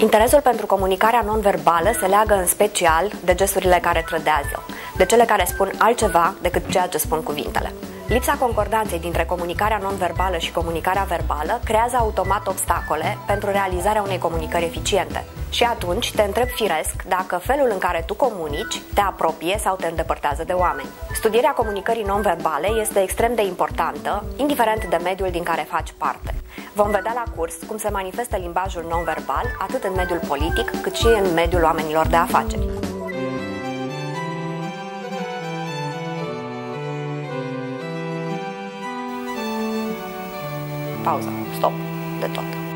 Interesul pentru comunicarea non-verbală se leagă în special de gesturile care trădează, de cele care spun altceva decât ceea ce spun cuvintele. Lipsa concordanței dintre comunicarea non-verbală și comunicarea verbală creează automat obstacole pentru realizarea unei comunicări eficiente. Și atunci te întreb firesc dacă felul în care tu comunici te apropie sau te îndepărtează de oameni. Studierea comunicării non-verbale este extrem de importantă, indiferent de mediul din care faci parte. Vom vedea la curs cum se manifestă limbajul non-verbal atât în mediul politic cât și în mediul oamenilor de afaceri. Pauză. Stop. De tot.